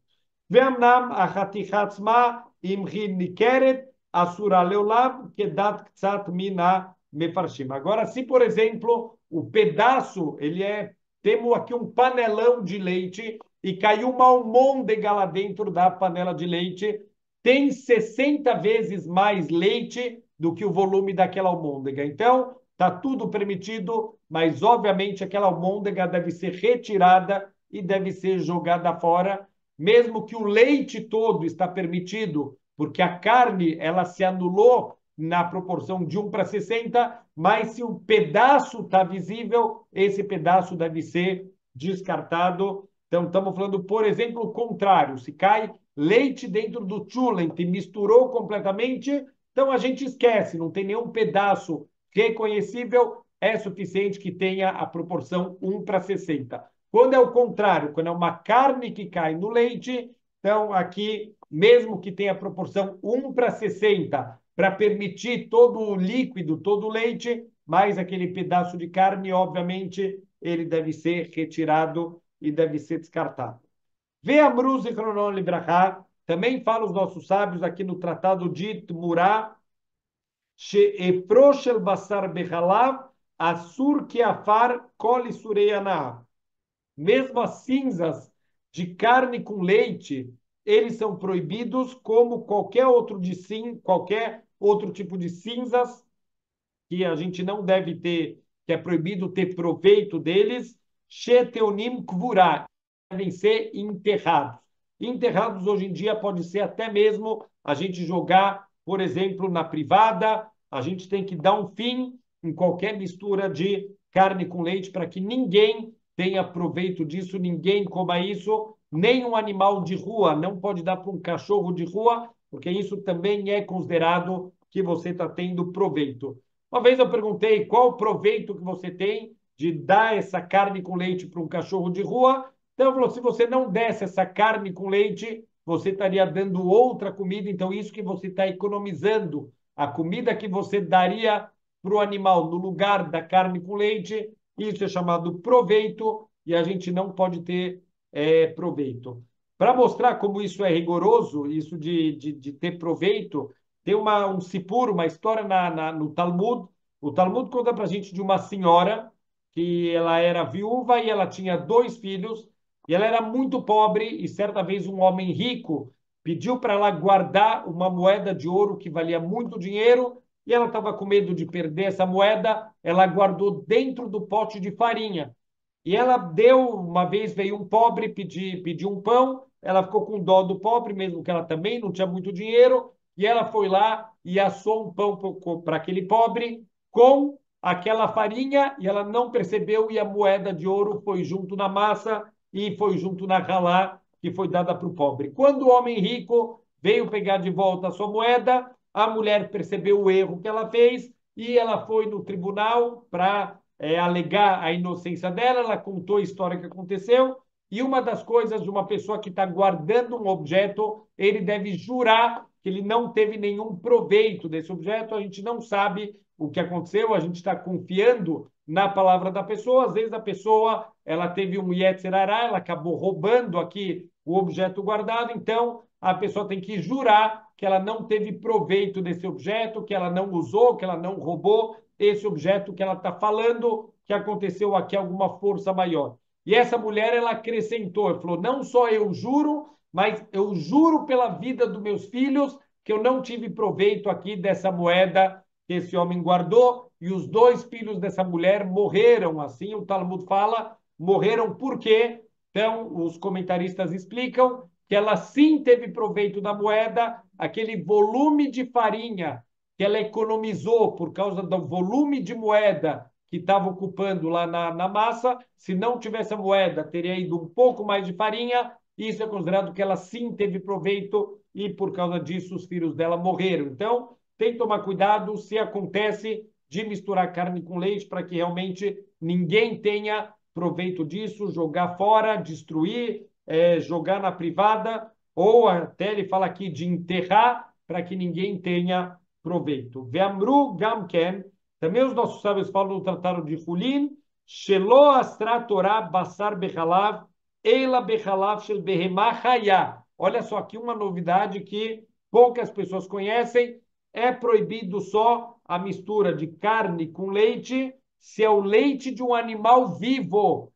Ve'amnam achatichatzma imri nikeret asura leolam kedat ktsat mina mefarshim. Agora, se, por exemplo, o pedaço, ele é, temos aqui um panelão de leite e caiu uma almôndega lá dentro da panela de leite, tem 60 vezes mais leite do que o volume daquela almôndega. Então, está tudo permitido, mas, obviamente, aquela almôndega deve ser retirada e deve ser jogada fora, mesmo que o leite todo está permitido, porque a carne, ela se anulou na proporção de 1 para 60, mas se o pedaço está visível, esse pedaço deve ser descartado. Então, estamos falando, por exemplo, o contrário. Se cai leite dentro do chulent e misturou completamente, então a gente esquece, não tem nenhum pedaço reconhecível, é suficiente que tenha a proporção 1 para 60. Quando é o contrário, quando é uma carne que cai no leite, então aqui, mesmo que tenha a proporção 1 para 60, para permitir todo o líquido, todo o leite, mais aquele pedaço de carne, obviamente, ele deve ser retirado e deve ser descartado. Vê a Mruz e Cronon Librachá, também fala os nossos sábios aqui no Tratado de Tmurá, She'eproshel basar behalav, asur que afar kol sureiana. Mesmo as cinzas de carne com leite, eles são proibidos como qualquer outro de sim, qualquer outro tipo de cinzas que a gente não deve ter, que é proibido ter proveito deles, Sheteonim kvurá, devem ser enterrados. Enterrados hoje em dia pode ser até mesmo a gente jogar, por exemplo, na privada, a gente tem que dar um fim em qualquer mistura de carne com leite para que ninguém tenha proveito disso, ninguém coma isso, nem um animal de rua, não pode dar para um cachorro de rua, porque isso também é considerado que você está tendo proveito. Uma vez eu perguntei qual o proveito que você tem de dar essa carne com leite para um cachorro de rua. Então, falou, se você não desse essa carne com leite, você estaria dando outra comida. Então, isso que você está economizando, a comida que você daria para o animal no lugar da carne com leite, isso é chamado proveito e a gente não pode ter é, proveito. Para mostrar como isso é rigoroso, isso de, de, de ter proveito, tem uma, um sipur, uma história na, na, no Talmud. O Talmud conta para a gente de uma senhora que ela era viúva e ela tinha dois filhos e ela era muito pobre e certa vez um homem rico pediu para ela guardar uma moeda de ouro que valia muito dinheiro e ela estava com medo de perder essa moeda, ela guardou dentro do pote de farinha. E ela deu, uma vez veio um pobre pedir, pedir um pão, ela ficou com dó do pobre, mesmo que ela também não tinha muito dinheiro, e ela foi lá e assou um pão para aquele pobre com aquela farinha, e ela não percebeu, e a moeda de ouro foi junto na massa e foi junto na ralá que foi dada para o pobre. Quando o homem rico veio pegar de volta a sua moeda, a mulher percebeu o erro que ela fez e ela foi no tribunal para é, alegar a inocência dela. Ela contou a história que aconteceu. E uma das coisas uma pessoa que está guardando um objeto, ele deve jurar que ele não teve nenhum proveito desse objeto. A gente não sabe o que aconteceu, a gente está confiando na palavra da pessoa. Às vezes a pessoa ela teve um Yetzirará, ela acabou roubando aqui o objeto guardado, então a pessoa tem que jurar que ela não teve proveito desse objeto, que ela não usou, que ela não roubou esse objeto que ela está falando, que aconteceu aqui alguma força maior. E essa mulher, ela acrescentou, falou, não só eu juro, mas eu juro pela vida dos meus filhos que eu não tive proveito aqui dessa moeda que esse homem guardou, e os dois filhos dessa mulher morreram, assim o Talmud fala, morreram por quê? Então, os comentaristas explicam que ela sim teve proveito da moeda, aquele volume de farinha que ela economizou por causa do volume de moeda que estava ocupando lá na, na massa, se não tivesse a moeda, teria ido um pouco mais de farinha, isso é considerado que ela sim teve proveito e por causa disso os filhos dela morreram. Então, tem que tomar cuidado se acontece de misturar carne com leite para que realmente ninguém tenha proveito disso, jogar fora, destruir, é, jogar na privada, ou até ele fala aqui de enterrar para que ninguém tenha proveito. Veamru gamken, também os nossos sábios falam no Tratado de Hulin, Shelo astra Torah basar bechalav, eila bechalav shel behemah Olha só aqui uma novidade que poucas pessoas conhecem, é proibido só a mistura de carne com leite, se é o leite de um animal vivo.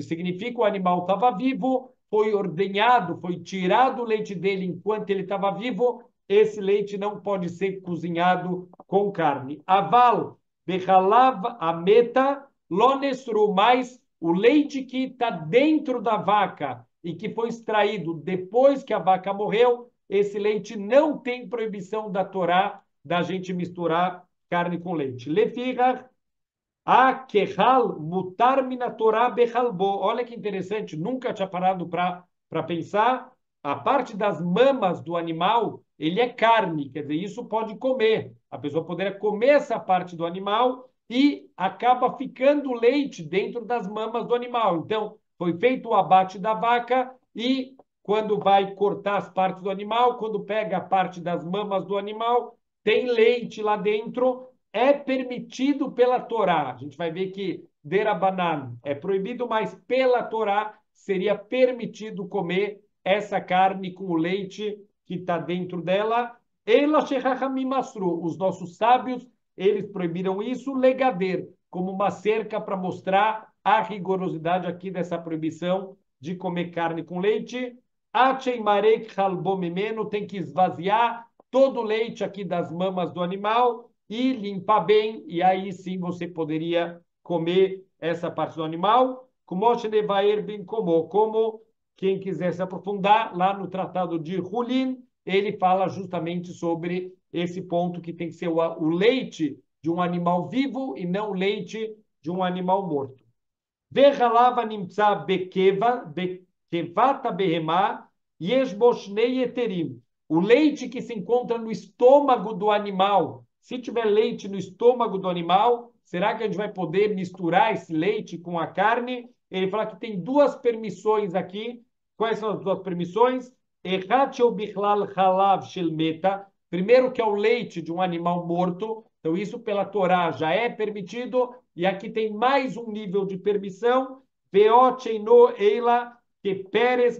Significa que o animal estava vivo, foi ordenhado, foi tirado o leite dele enquanto ele estava vivo, esse leite não pode ser cozinhado com carne. Aval, bechalav, ameta, lonesru, mais o leite que está dentro da vaca e que foi extraído depois que a vaca morreu, esse leite não tem proibição da Torá da gente misturar carne com leite. Lefirach, a kehal mutar mina Torá bechalbo. Olha que interessante, nunca tinha parado para pensar. A parte das mamas do animal, ele é carne, quer dizer, isso pode comer. A pessoa poderia comer essa parte do animal e acaba ficando leite dentro das mamas do animal. Então, foi feito o abate da vaca e quando vai cortar as partes do animal, quando pega a parte das mamas do animal, tem leite lá dentro, é permitido pela Torá. A gente vai ver que derabanan é proibido, mas pela Torá seria permitido comer essa carne com o leite que está dentro dela. Os nossos sábios, eles proibiram isso, legader, como uma cerca para mostrar a rigorosidade aqui dessa proibição de comer carne com leite tem que esvaziar todo o leite aqui das mamas do animal e limpar bem, e aí sim você poderia comer essa parte do animal. Como, como quem quiser se aprofundar, lá no Tratado de Hulin, ele fala justamente sobre esse ponto que tem que ser o, o leite de um animal vivo e não o leite de um animal morto. Verhalava nimtza bekeva, bekevata behemá, Yeshboshnei eterim. O leite que se encontra no estômago do animal. Se tiver leite no estômago do animal, será que a gente vai poder misturar esse leite com a carne? Ele fala que tem duas permissões aqui. Quais são as duas permissões? Primeiro, que é o leite de um animal morto. Então, isso pela Torá já é permitido. E aqui tem mais um nível de permissão. Eila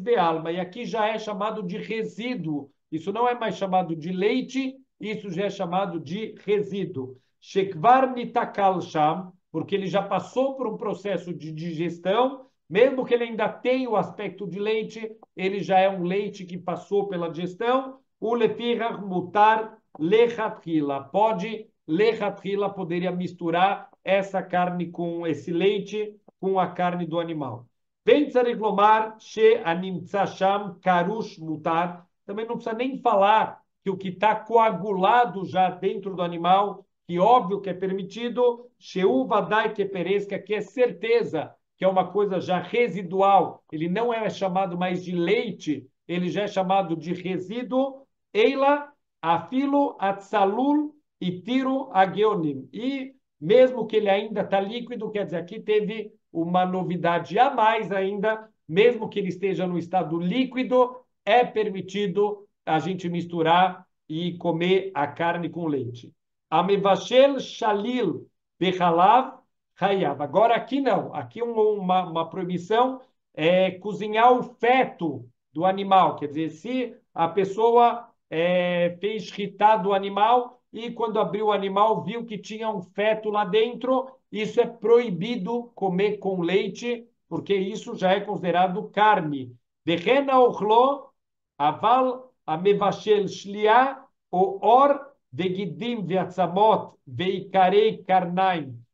Bealma, e aqui já é chamado de resíduo. Isso não é mais chamado de leite, isso já é chamado de resíduo. Shekvar nitakal sham, porque ele já passou por um processo de digestão, mesmo que ele ainda tenha o aspecto de leite, ele já é um leite que passou pela digestão. O lepirach mutar lechatrila. Pode, lechatrila, poderia misturar essa carne com esse leite com a carne do animal. Vem Tzariglomar, She Animtza Sham, Karush Mutar. Também não precisa nem falar que o que está coagulado já dentro do animal, que óbvio que é permitido, Sheu Vadai que peresca, que é certeza que é uma coisa já residual, ele não é chamado mais de leite, ele já é chamado de resíduo, Eila, Afilo, Atsalul e Tiro Ageonim. E mesmo que ele ainda está líquido, quer dizer, aqui teve uma novidade a mais ainda, mesmo que ele esteja no estado líquido, é permitido a gente misturar e comer a carne com leite. Amevashel shalil bechalav hayav. Agora aqui não, aqui uma, uma proibição é cozinhar o feto do animal, quer dizer, se a pessoa é, fez ritar do animal e quando abriu o animal viu que tinha um feto lá dentro, isso é proibido comer com leite, porque isso já é considerado carne. Derrena ochlo, aval amevashel shlia, o or vegidim veatzamot veikarei karnaim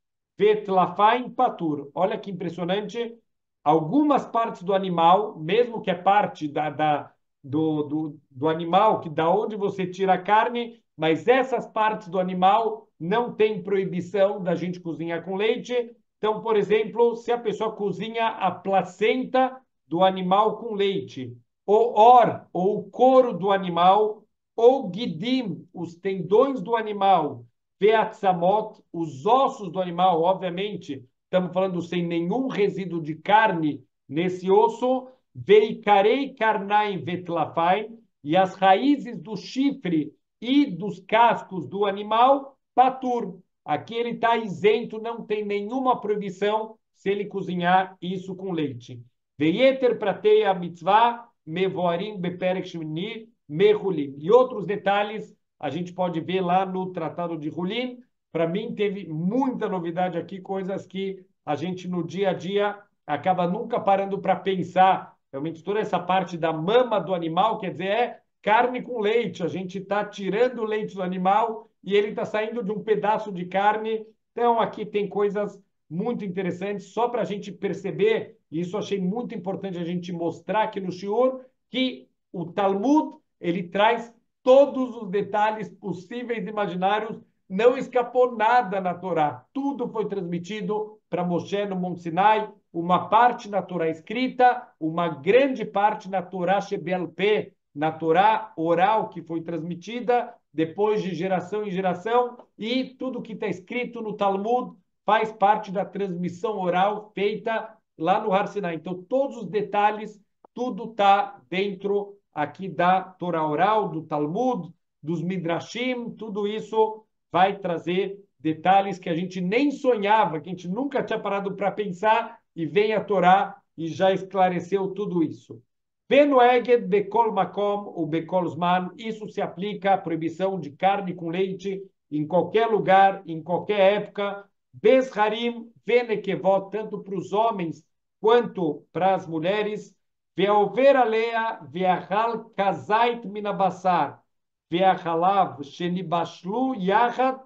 vetlafaim patur. Olha que impressionante. Algumas partes do animal, mesmo que é parte da, da do, do, do animal, que da onde você tira a carne, mas essas partes do animal não tem proibição da gente cozinhar com leite. Então, por exemplo, se a pessoa cozinha a placenta do animal com leite, o or, ou o couro do animal, ou guidim, os tendões do animal, veatzamot, os ossos do animal, obviamente, estamos falando sem nenhum resíduo de carne nesse osso, veikarei carnaim vetlafain, e as raízes do chifre e dos cascos do animal, patur. Aqui ele está isento, não tem nenhuma proibição se ele cozinhar isso com leite. Veieter prateia mitzvah, mevoarim beperek shmini, mehulim. E outros detalhes a gente pode ver lá no Tratado de Hulim. Para mim, teve muita novidade aqui, coisas que a gente no dia a dia acaba nunca parando para pensar. Realmente, toda essa parte da mama do animal, quer dizer, é carne com leite. A gente está tirando o leite do animal e ele está saindo de um pedaço de carne. Então, aqui tem coisas muito interessantes, só para a gente perceber, e isso achei muito importante a gente mostrar aqui no Shiur, que o Talmud ele traz todos os detalhes possíveis e imaginários, não escapou nada na Torá. Tudo foi transmitido para Moshe no Monte Sinai, uma parte na Torá escrita, uma grande parte na Torá Shebelpé, na Torá oral que foi transmitida depois de geração em geração, e tudo que está escrito no Talmud faz parte da transmissão oral feita lá no Har Sinai. Então, todos os detalhes, tudo está dentro aqui da Torá oral, do Talmud, dos Midrashim, tudo isso vai trazer detalhes que a gente nem sonhava, que a gente nunca tinha parado para pensar, e vem a Torá e já esclareceu tudo isso. Benoeged bekol makom ou bekol zman, isso se aplica à proibição de carne com leite em qualquer lugar, em qualquer época. Besharim venekevot, tanto para os homens quanto para as mulheres. Veover alea veachal kazait minabassar, veachalav shenibashlu yachat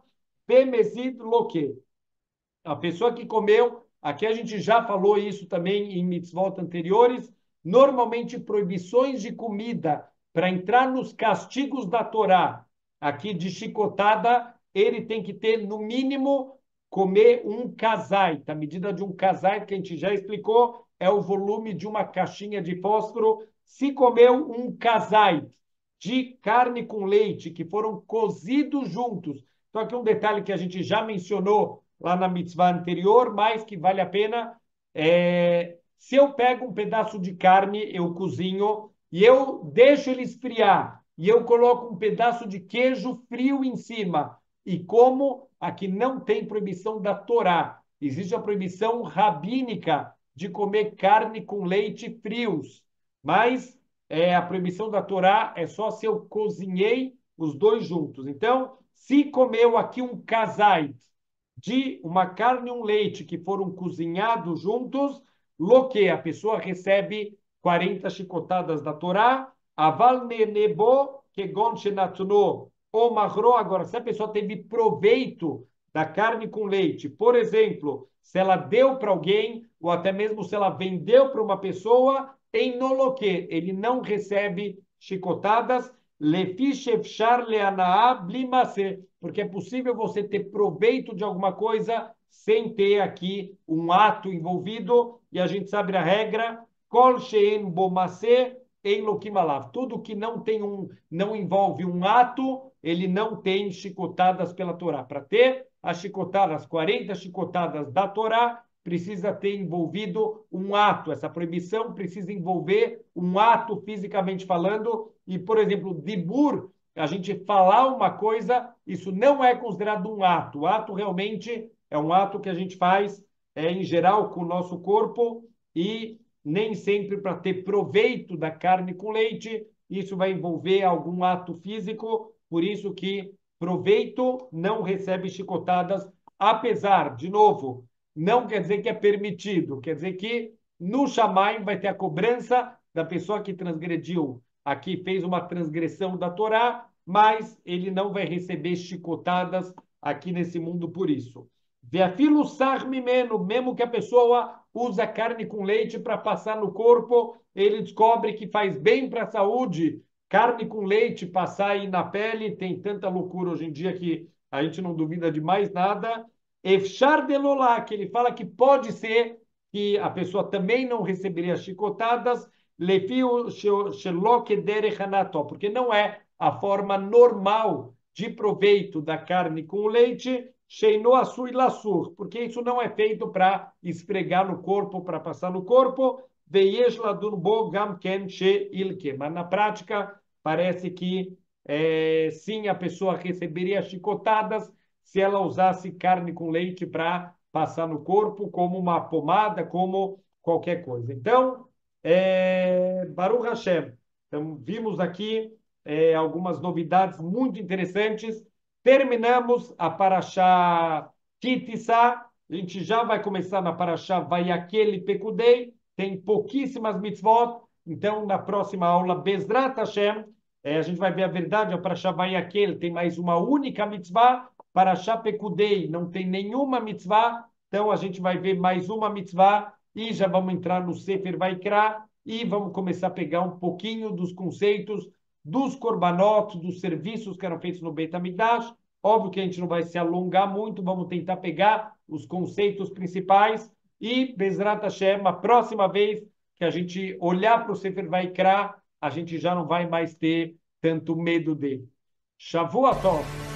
bemezid loke. A pessoa que comeu, aqui a gente já falou isso também em mitzvot anteriores, normalmente proibições de comida para entrar nos castigos da Torá, aqui de chicotada, ele tem que ter, no mínimo, comer um casai. A medida de um casai, que a gente já explicou, é o volume de uma caixinha de fósforo. Se comeu um casai de carne com leite, que foram cozidos juntos. Então, aqui um detalhe que a gente já mencionou lá na mitzvah anterior, mas que vale a pena. É, se eu pego um pedaço de carne, eu cozinho e eu deixo ele esfriar e eu coloco um pedaço de queijo frio em cima e como aqui não tem proibição da Torá, existe a proibição rabínica de comer carne com leite frios, mas é, a proibição da Torá é só se eu cozinhei os dois juntos. Então, se comeu aqui um casait de uma carne e um leite que foram cozinhados juntos, lo que a pessoa recebe 40 chicotadas da Torá, aval nenebo kegon shenatno o magro. Agora, se a pessoa teve proveito da carne com leite, por exemplo, se ela deu para alguém, ou até mesmo se ela vendeu para uma pessoa, em noloque, ele não recebe chicotadas, porque é possível você ter proveito de alguma coisa sem ter aqui um ato envolvido, e a gente sabe a regra, em. Tudo que não tem um, não envolve um ato, ele não tem chicotadas pela Torá. Para ter as chicotadas, 40 chicotadas da Torá, precisa ter envolvido um ato. Essa proibição precisa envolver um ato fisicamente falando. E, por exemplo, dibur, a gente falar uma coisa, isso não é considerado um ato. O ato realmente é um ato que a gente faz, é, em geral, com o nosso corpo e nem sempre para ter proveito da carne com leite. Isso vai envolver algum ato físico, por isso que proveito não recebe chicotadas, apesar, de novo, não quer dizer que é permitido, quer dizer que no Shammai vai ter a cobrança da pessoa que transgrediu, aqui fez uma transgressão da Torá, mas ele não vai receber chicotadas aqui nesse mundo por isso. Veafilo mimeno, mesmo que a pessoa usa carne com leite para passar no corpo, ele descobre que faz bem para a saúde. Carne com leite passar aí na pele, tem tanta loucura hoje em dia que a gente não duvida de mais nada. Efchar delolá, que ele fala que pode ser que a pessoa também não receberia chicotadas, lefio sheloke porque não é a forma normal de proveito da carne com leite, Sheino Asui Lassur, porque isso não é feito para esfregar no corpo, para passar no corpo. Gam Ken Ilke. Mas na prática, parece que é, sim, a pessoa receberia chicotadas se ela usasse carne com leite para passar no corpo, como uma pomada, como qualquer coisa. Então, é, Baruch Hashem, então, vimos aqui é, algumas novidades muito interessantes. Terminamos a Paraxá Kitissa. A gente já vai começar na Paraxá Vayakel Pekudei. Tem pouquíssimas mitzvot. Então, na próxima aula, Bezrat Hashem, é, a gente vai ver a verdade. A Paraxá Vayakel tem mais uma única mitzvah. Paraxá Pekudei não tem nenhuma mitzvah. Então, a gente vai ver mais uma mitzvah e já vamos entrar no Sefer Vaikra e vamos começar a pegar um pouquinho dos conceitos dos korbanot, dos serviços que eram feitos no Beit HaMikdash. Óbvio que a gente não vai se alongar muito, vamos tentar pegar os conceitos principais e, Bezrat Hashem, a próxima vez que a gente olhar para o Sefer Vaikra, a gente já não vai mais ter tanto medo dele. Shavuot Tov!